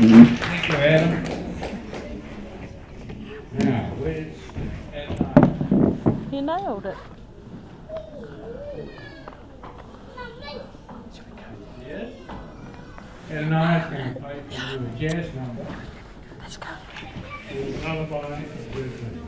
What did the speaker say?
Thank you, Adam. Now, where's Adem? You nailed it. Yes? At night, going to play for you a jazz number. Let's go. And Lullaby, with